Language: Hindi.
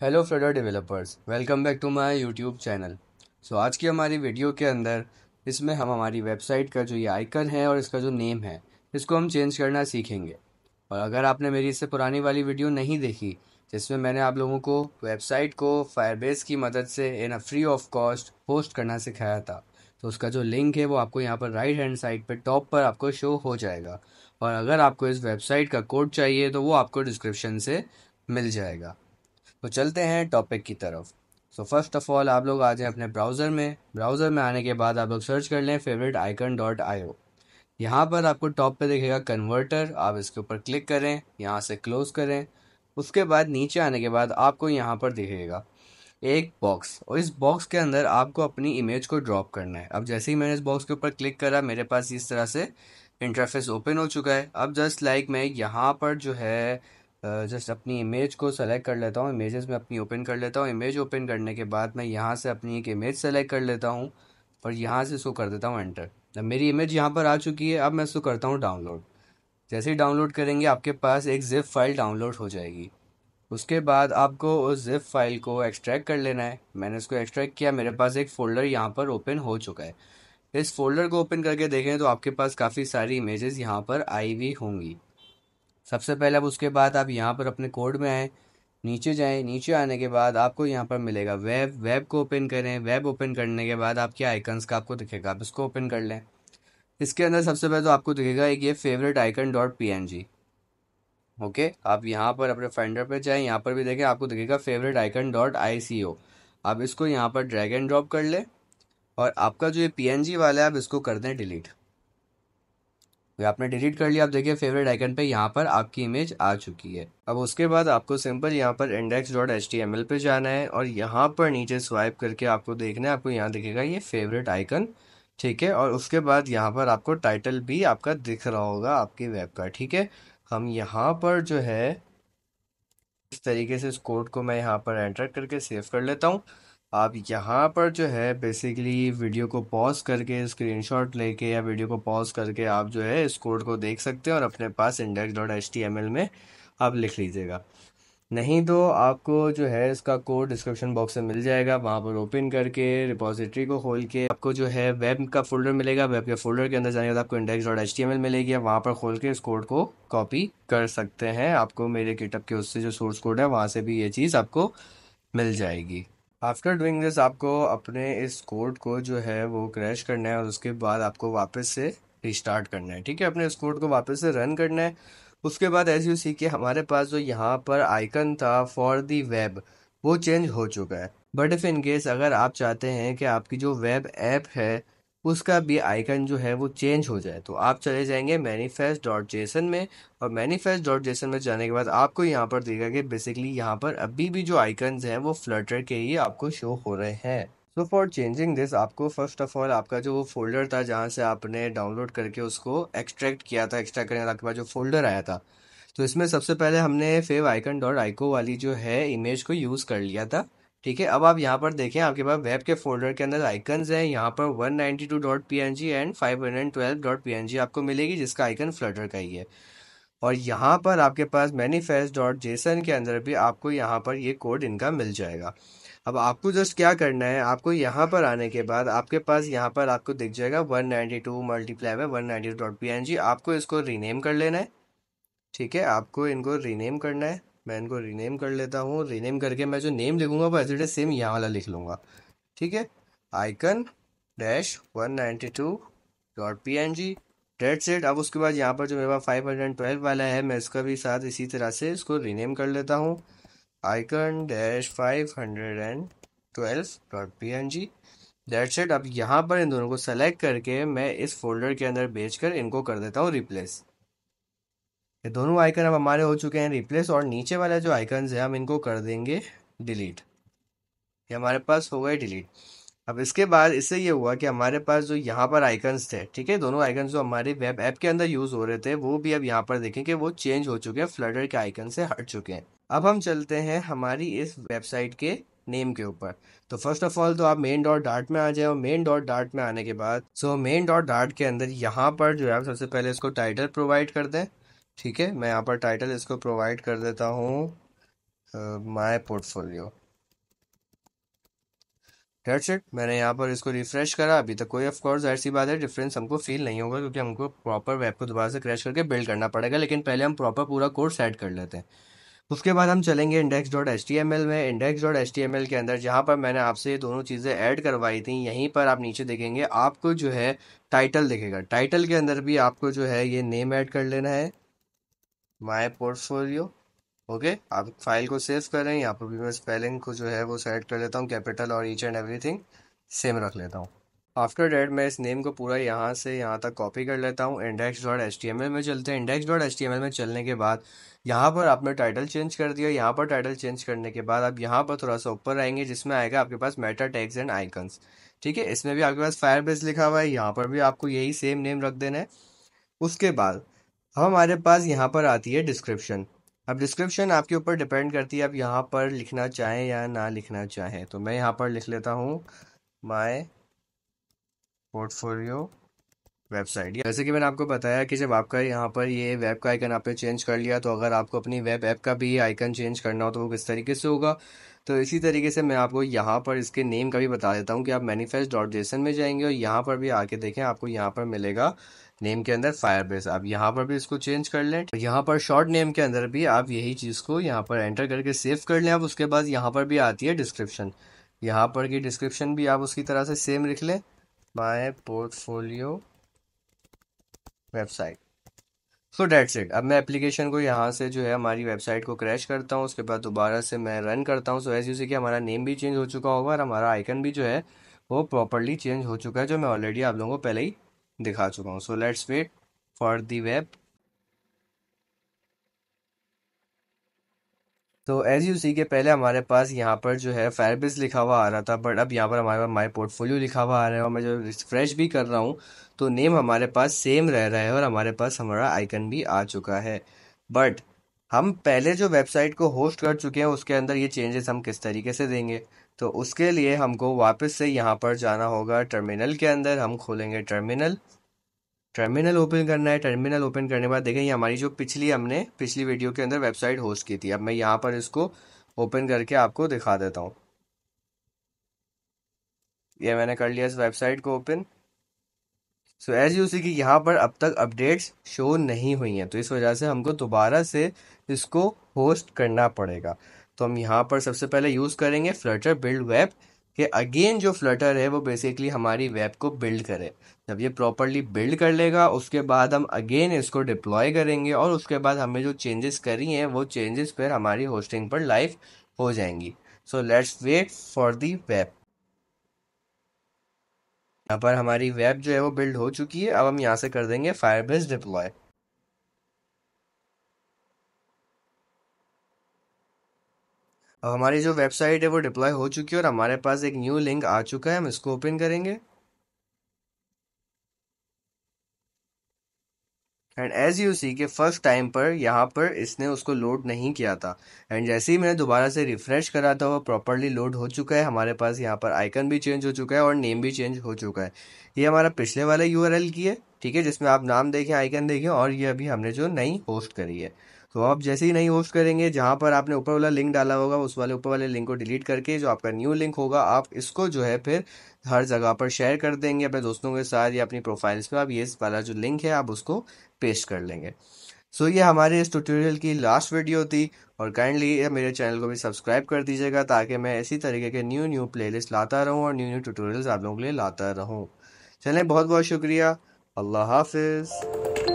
Hello Flutter developers welcome back to my YouTube channel so आज की हमारी वीडियो के अंदर, इसमें हम हमारी वेबसाइट का जो ये आइकन है और इसका जो नेम है, इसको हम चेंज करना सीखेंगे। और अगर आपने मेरी इससे पुरानी वाली वीडियो नहीं देखी, जिसमें मैंने आप लोगों को वेबसाइट को फायरबेस की मदद से in a free of cost post करना सिखाया था तो उसका जो लिंक है वो आपको यहाँ पर राइट हैंड साइड पर टॉप पर आपको शो हो जाएगा। और अगर आपको इस वेबसाइट का कोड चाहिए तो वो आपको डिस्क्रिप्शन से मिल जाएगा। तो चलते हैं टॉपिक की तरफ़। सो फ़र्स्ट ऑफ़ ऑल आप लोग आ जाएँ अपने ब्राउज़र में। ब्राउज़र में आने के बाद आप लोग सर्च कर लें favourite icon dot I O यहाँ पर आपको टॉप पे दिखेगा कन्वर्टर आप इसके ऊपर क्लिक करें, यहाँ से क्लोज करें। उसके बाद नीचे आने के बाद आपको यहाँ पर दिखेगा एक बॉक्स और इस बॉक्स के अंदर आपको अपनी इमेज को ड्रॉप करना है। अब जैसे ही मैंने इस बॉक्स के ऊपर क्लिक करा, मेरे पास इस तरह से इंटरफेस ओपन हो चुका है। अब जस्ट लाइक मैं यहाँ पर जो है जस्ट अपनी इमेज को सेलेक्ट कर लेता हूँ इमेजेस में अपनी ओपन कर लेता हूँ इमेज ओपन करने के बाद मैं यहाँ से अपनी एक इमेज सेलेक्ट कर लेता हूँ और यहाँ से इसको कर देता हूँ एंटर अब मेरी इमेज यहाँ पर आ चुकी है, अब मैं इसको करता हूँ डाउनलोड जैसे ही डाउनलोड करेंगे, आपके पास एक जिप फ़ाइल डाउनलोड हो जाएगी. उसके बाद आपको उस जिप फ़ाइल को एक्सट्रैक्ट कर लेना है. मैंने इसको एक्सट्रैक्ट किया, मेरे पास एक फ़ोल्डर यहाँ पर ओपन हो चुका है. इस फोल्डर को ओपन करके देखें तो आपके पास काफ़ी सारी इमेजेस यहाँ पर आई हुई होंगी. सबसे पहले अब उसके बाद आप यहाँ पर अपने कोड में आएँ, नीचे जाएँ, नीचे आने के बाद आपको यहाँ पर मिलेगा वेब वेब को ओपन करें वेब ओपन करने के बाद आपके आइकन्स का आपको दिखेगा, आप इसको ओपन कर लें। इसके अंदर सबसे पहले तो आपको दिखेगा एक ये favourite icon dot P N G okay आप यहाँ पर अपने फाइंडर पर जाएँ, यहाँ पर भी देखें आपको दिखेगा favourite icon dot I C O आप इसको यहाँ पर ड्रैग एंड ड्रॉप कर लें और आपका जो ये पी एन जी वाला है, आप इसको कर दें डिलीट आपने डिलीट कर लिया। आप देखिए फेवरेट आइकन पे यहाँ पर आपकी इमेज आ चुकी है। अब उसके बाद आपको सिंपल यहाँ पर index dot H T M L पे जाना है और यहाँ पर नीचे स्वाइप करके आपको देखना है। आपको यहाँ दिखेगा ये फेवरेट आइकन ठीक है? और उसके बाद यहाँ पर आपको टाइटल भी आपका दिख रहा होगा आपकी वेब का, ठीक है? हम यहाँ पर जो है, इस तरीके से इस कोड को मैं यहाँ पर एंटर करके सेव कर लेता हूँ। आप यहाँ पर जो है बेसिकली वीडियो को पॉज करके स्क्रीनशॉट लेके या वीडियो को पॉज करके आप जो है, इस कोड को देख सकते हैं और अपने पास index dot H T M L में आप लिख लीजिएगा। नहीं तो आपको जो है, इसका कोड डिस्क्रिप्शन बॉक्स में मिल जाएगा। वहाँ पर ओपन करके रिपोजिटरी को खोल के आपको जो है वेब का फोल्डर मिलेगा। वेब के फोल्डर के अंदर जाने के बाद आपको index dot H T M L मिलेगी वहाँ पर खोल के इस कोड को कॉपी कर सकते हैं। आपको मेरे किटअप के उससे जो सोर्स कोड है, वहाँ से भी ये चीज़ आपको मिल जाएगी। आफ्टर डूइंग दिस आपको अपने इस कोड को जो है वो क्रैश करना है और उसके बाद आपको वापस से रिस्टार्ट करना है, ठीक है? अपने इस कोड को वापस से रन करना है। उसके बाद ऐसी यू सी के हमारे पास जो यहाँ पर आइकन था फॉर दी वेब वो चेंज हो चुका है। बट इफ़ इन केस अगर आप चाहते हैं कि आपकी जो वेब ऐप है उसका भी आइकन जो है वो चेंज हो जाए। तो आप चले जाएँगे मैनीफेस्ट डॉट जेसन में और मैनीफेस्ट डॉट जेसन में जाने के बाद आपको यहाँ पर देगा कि बेसिकली यहाँ पर अभी भी जो आइकन्स हैं वो फ्लटर के ही आपको शो हो रहे हैं। सो फॉर चेंजिंग दिस आपको फ़र्स्ट ऑफ़ ऑल आपका जो वो फोल्डर था जहाँ से आपने डाउनलोड करके उसको एक्सट्रैक्ट किया था एक्सट्रैक्ट करने के बाद जो फोल्डर आया था। तो इसमें सबसे पहले हमने फेव आइकन डॉट आइको वाली जो है इमेज को यूज़ कर लिया था। ठीक है, अब आप यहाँ पर देखें, आपके पास वेब के फोल्डर के अंदर आइकन्स हैं। यहाँ पर 192.png एंड 512.png आपको मिलेगी, जिसका आइकन फ्लटर का ही है। और यहाँ पर आपके पास मैनीफेस्ट डॉट जेसन के अंदर भी आपको यहाँ पर ये कोड इनका मिल जाएगा। अब आपको जस्ट क्या करना है, आपको यहाँ पर आने के बाद आपके पास यहाँ पर आपको दिख जाएगा 192 मल्टीप्लाई में 192.png आपको इसको रीनेम कर लेना है। ठीक है, आपको इनको रीनेम करना है। मैं इनको रीनेम कर लेता हूँ। रीनेम करके मैं जो नेम लिखूँगा, वो एज इट इज़ सेम यहाँ वाला लिख लूँगा। ठीक है? Icon dash one ninety two dot P N G that's it अब उसके बाद यहाँ पर जो मेरे फाइव हंड्रेड ट्वेल्व वाला है, मैं इसका भी साथ इसी तरह से इसको रीनेम कर लेता हूँ। Icon dash five hundred and twelve dot P N G that's it अब यहाँ पर इन दोनों को सेलेक्ट करके मैं इस फोल्डर के अंदर भेज कर इनको कर देता हूँ रिप्लेस ये दोनों आइकन अब हमारे हो चुके हैं रिप्लेस और नीचे वाला जो आइकन है, हम इनको कर देंगे डिलीट ये हमारे पास हो गए डिलीट अब इसके बाद इससे ये हुआ कि हमारे पास जो यहाँ पर आइकन्स थे, ठीक है, दोनों आइकन्स जो हमारे वेब ऐप के अंदर यूज़ हो रहे थे, वो भी अब यहाँ पर देखें कि वो चेंज हो चुके हैं फ्लडर के आइकन से हट चुके हैं। अब हम चलते हैं हमारी इस वेबसाइट के नेम के ऊपर। तो फ़र्स्ट ऑफ़ ऑल तो आप मेन डॉट डार्ट में आ जाए और मेन डॉट डार्ट में आने के बाद सो मेन डॉट डार्ट के अंदर यहाँ पर जो है सबसे पहले इसको टाइटल प्रोवाइड कर दें। ठीक है, मैं यहाँ पर टाइटल इसको प्रोवाइड कर देता हूँ माय पोर्टफोलियो डेट्स इट मैंने यहाँ पर इसको रिफ्रेश करा। अभी तक कोई ऑफ़ कोर्स ऐसी बात है डिफरेंस हमको फील नहीं होगा, क्योंकि हमको प्रॉपर वेब को दोबारा से क्रैश करके बिल्ड करना पड़ेगा, लेकिन पहले हम प्रॉपर पूरा कोड सेट कर लेते हैं। उसके बाद हम चलेंगे index dot H T M L में। Index dot H T M L के अंदर जहाँ पर मैंने आपसे ये दोनों चीज़ें ऐड करवाई थी, यहीं पर आप नीचे देखेंगे, आपको जो है टाइटल दिखेगा। टाइटल के अंदर भी आपको जो है ये नेम ऐड कर लेना है। माई पोर्टफोलियो ओके आप फ़ाइल को सेव करें, यहाँ पर भी मैं स्पेलिंग को जो है वो सेलेक्ट कर लेता हूँ कैपिटल और ईच एंड एवरीथिंग सेम रख लेता हूँ। आफ्टर डेट मैं इस नेम को पूरा यहाँ से यहाँ तक कॉपी कर लेता हूँ index dot H T M L में चलते हैं। Index dot H T M L में चलने के बाद यहाँ पर आपने टाइटल चेंज कर दिया। यहाँ पर टाइटल चेंज करने के बाद आप यहाँ पर थोड़ा सा ऊपर आएँगे, जिसमें आएगा आपके पास मेटा टैग्स एंड आइकन्स ठीक है? इसमें भी आपके पास फायर बेस लिखा हुआ है, यहाँ पर भी आपको यही सेम नेम रख देना है। उसके बाद हमारे पास यहाँ पर आती है डिस्क्रिप्शन अब डिस्क्रिप्शन आपके ऊपर डिपेंड करती है, आप यहाँ पर लिखना चाहें या ना लिखना चाहें। तो मैं यहाँ पर लिख लेता हूँ माय पोर्टफोलियो वेबसाइट जैसे कि मैंने आपको बताया कि जब आपका यहाँ पर ये वेब का आइकन आपने चेंज कर लिया तो अगर आपको अपनी वेब ऐप का भी आइकन चेंज करना हो तो वो किस तरीके से होगा? तो इसी तरीके से मैं आपको यहाँ पर इसके नेम का भी बता देता हूँ कि आप मैनिफेस्ट डॉट जेसन में जाएँगे और यहाँ पर भी आके देखें, आपको यहाँ पर मिलेगा नेम के अंदर फायरबेस आप यहाँ पर भी इसको चेंज कर लें यहाँ पर शॉर्ट नेम के अंदर भी आप यही चीज़ को यहाँ पर एंटर करके सेव कर लें। आप उसके बाद यहाँ पर भी आती है डिस्क्रिप्शन यहाँ पर की डिस्क्रिप्शन भी आप उसकी तरह से सेम लिख लें। My portfolio website so that's it अब मैं एप्लीकेशन को यहाँ से जो है हमारी वेबसाइट को क्रैश करता हूँ, उसके बाद दोबारा से मैं रन करता हूँ। सो एज यू सी कि हमारा नेम भी चेंज हो चुका होगा और हमारा आइकन भी जो है, वो प्रॉपरली चेंज हो चुका है, जो मैं ऑलरेडी आप लोगों को पहले ही दिखा चुका हूँ। So let's wait for the web तो एज यू सी के पहले हमारे पास यहाँ पर जो है फायरबिस लिखा हुआ आ रहा था बट अब यहाँ पर हमारे पास माई पोर्टफोलियो लिखा हुआ आ रहा है और मैं जो रिफ्रेश भी कर रहा हूँ तो नेम हमारे पास सेम रह रहा है और हमारे पास हमारा आइकन भी आ चुका है। बट हम पहले जो वेबसाइट को होस्ट कर चुके हैं, उसके अंदर ये चेंजेस हम किस तरीके से देंगे? तो उसके लिए हमको वापस से यहाँ पर जाना होगा टर्मिनल के अंदर, हम खोलेंगे टर्मिनल टर्मिनल ओपन करना है टर्मिनल ओपन करने के बाद देखें, ये हमारी जो पिछली हमने, पिछली वीडियो के अंदर वेबसाइट होस्ट की थी। अब मैं यहाँ पर इसको ओपन करके आपको दिखा देता हूँ। ये मैंने कर लिया इस वेबसाइट को open so as you see कि यहाँ पर अब तक अपडेट्स शो नहीं हुई हैं तो इस वजह से हमको दोबारा से इसको होस्ट करना पड़ेगा। तो हम यहाँ पर सबसे पहले यूज़ करेंगे फ्लटर बिल्ड वेब कि अगेन जो फ्लटर है, वो बेसिकली हमारी वेब को बिल्ड करे। जब ये प्रॉपरली बिल्ड कर लेगा, उसके बाद हम अगेन इसको डिप्लॉय करेंगे और उसके बाद हमें जो चेंजेस करी हैं, वो चेंजेस फिर हमारी होस्टिंग पर लाइव हो जाएँगी। So let's wait for the web यहाँ पर हमारी वेब जो है, वो बिल्ड हो चुकी है। अब हम यहाँ से कर देंगे फायरबेस डिप्लॉय अब हमारी जो वेबसाइट है वो डिप्लॉय हो चुकी है और हमारे पास एक न्यू लिंक आ चुका है, हम इसको ओपन करेंगे। एंड एज यू सी के फ़र्स्ट टाइम पर, यहाँ पर इसने उसको लोड नहीं किया था। एंड जैसे ही मैंने दोबारा से रिफ्रेश करा था, वो प्रॉपरली लोड हो चुका है। हमारे पास यहाँ पर आइकन भी चेंज हो चुका है और नेम भी चेंज हो चुका है। ये हमारा पिछले वाले यू की है, ठीक है, जिसमें आप नाम देखें, आइकन देखें और ये अभी हमने जो नई होस्ट करी है। तो आप जैसे ही नहीं होस्ट करेंगे जहाँ पर आपने ऊपर वाला लिंक डाला होगा उस वाले ऊपर वाले लिंक को डिलीट करके जो आपका न्यू लिंक होगा आप इसको जो है फिर हर जगह पर शेयर कर देंगे अपने दोस्तों के साथ या अपनी प्रोफाइल्स पे। आप ये वाला जो लिंक है आप उसको पेस्ट कर लेंगे। सो so, ये हमारे इस ट्यूटोरियल की लास्ट वीडियो थी और काइंडली मेरे चैनल को भी सब्सक्राइब कर दीजिएगा ताकि मैं इसी तरीके के न्यू न्यू प्लेलिस्ट लाता रहूँ और न्यू न्यू ट्यूटोरियल्स आप लोगों के लिए लाता रहूँ। चलें बहुत बहुत शुक्रिया। अल्लाह हाफिज़।